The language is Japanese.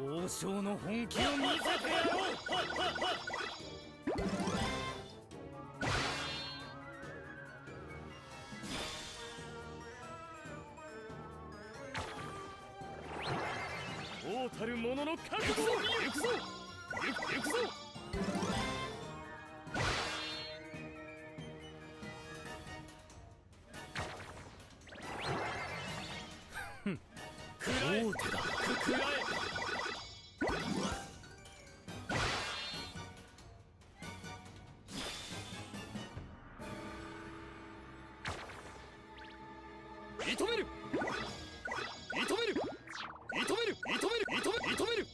王将の本気を見せてやろうたる者の覚悟を行くぞ行く行くぞ王手だ。食らえ認める。認める。認める。認める。認め認める。